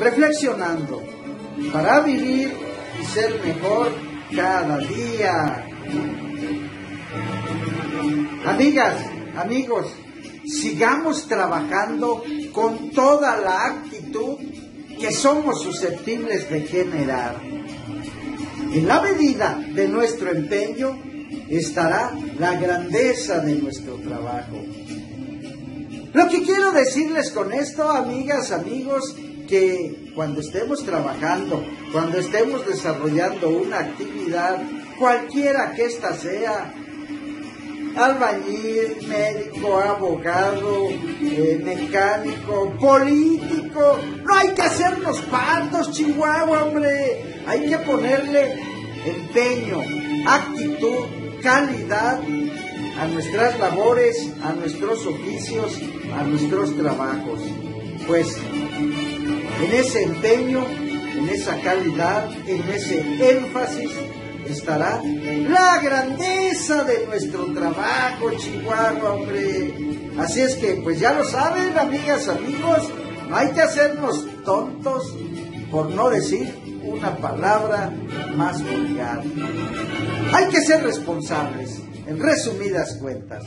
reflexionando para vivir y ser mejor cada día. Amigas, amigos, sigamos trabajando con toda la actitud que somos susceptibles de generar. En la medida de nuestro empeño estará la grandeza de nuestro trabajo. Lo que quiero decirles con esto, amigas, amigos, que cuando estemos trabajando, cuando estemos desarrollando una actividad, cualquiera que ésta sea, albañil, médico, abogado, eh, mecánico, político. No hay que hacernos partos, Chihuahua, hombre. Hay que ponerle empeño, actitud, calidad a nuestras labores, a nuestros oficios, a nuestros trabajos. Pues en ese empeño, en esa calidad, en ese énfasis, estará la grandeza de nuestro trabajo, Chihuahua, hombre. Así es que, pues ya lo saben, amigas, amigos, no hay que hacernos tontos, por no decir una palabra más vulgar. Hay que ser responsables, en resumidas cuentas.